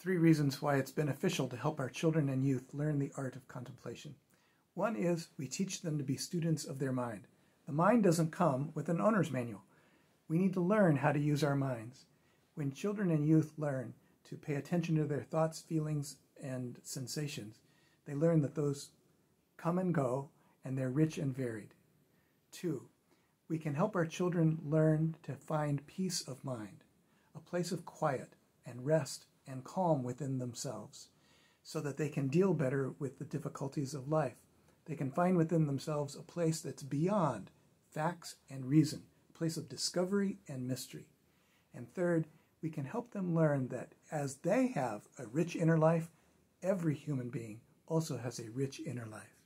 Three reasons why it's beneficial to help our children and youth learn the art of contemplation. One is we teach them to be students of their mind. The mind doesn't come with an owner's manual. We need to learn how to use our minds. When children and youth learn to pay attention to their thoughts, feelings, and sensations, they learn that those come and go and they're rich and varied. Two, we can help our children learn to find peace of mind, a place of quiet and rest and calm within themselves so that they can deal better with the difficulties of life. They can find within themselves a place that's beyond facts and reason, a place of discovery and mystery. And third, we can help them learn that as they have a rich inner life, every human being also has a rich inner life.